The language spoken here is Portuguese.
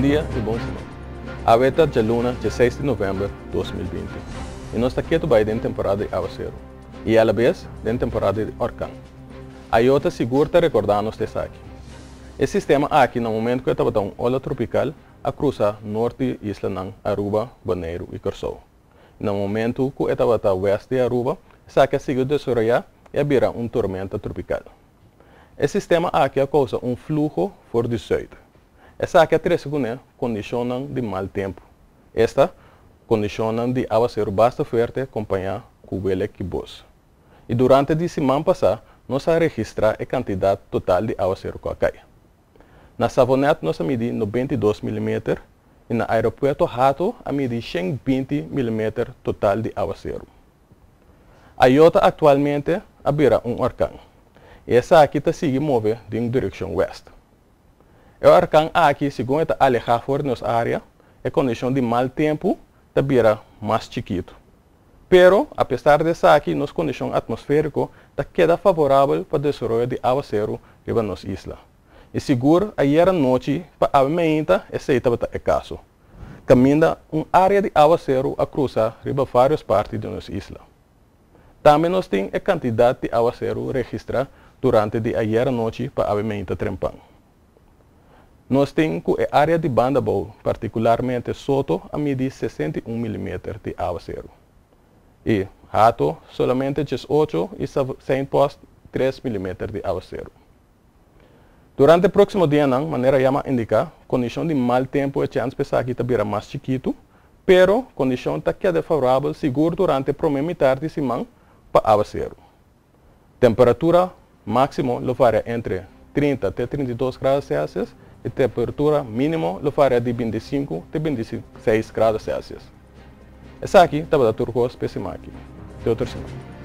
Dia e bom semana. A veta de luna, 16 de novembro de 2020. E nós aqui também em temporada de aguaceiro. E la vez, em temporada de orcão. A outra segura recordar-nos desse aqui. Esse sistema aqui, no momento que estava um ola tropical, a cruzar norte isla ng Aruba, Bonaire e Curacao. No momento que estava a oeste de Aruba, aqui seguiu de Soraya e vira uma tormenta tropical. Esse sistema aqui causa um fluxo for de sul. Essa aqui é três condicionam de mau tempo. Esta condicionam de aguaceiro bastante forte acompanhar com o que. E durante a semana passada, nós registramos a quantidade total de aguaceiro que cai. Na Savonete, nós medimos 92 mm e no aeroporto Rato, a medir 120 mm total de aguaceiro. A Iota atualmente abrirá um orcão. Essa aqui está seguindo mover em direção oeste. O arcan aqui, segundo está alejar fora da nossa área, a condição de mau tempo também mais chiquito. Pero, apesar de aqui, nossa condição atmosférica está queda favorável para o desenvolvimento de aguacero riba nossa isla. E seguro, ayer à noite, para a meinta, esse estava é caso. Caminha uma área de aguacero a cruzar riba várias partes de nossa isla. Também nós temos a quantidade de aguacero registrada durante de ayer à noite para a meinta trempão. Nós temos a área de banda boa, particularmente Soto, a medir 61 mm de aguaceiro. E Rato, somente 18 e Saint Post 3 mm de aguaceiro. Durante o próximo dia, não, maneira yama indica, condição de mau tempo e chance pensar que está mais chiquito, pero condição está queda favorável seguro durante a primeira metade de semana para aguaceiro. Temperatura máximo lo varia entre 30 até 32 graus Celsius e temperatura mínima lo faria de 25 a 26 graus Celsius. Essa aqui estava da turco específica aqui. De outra semana.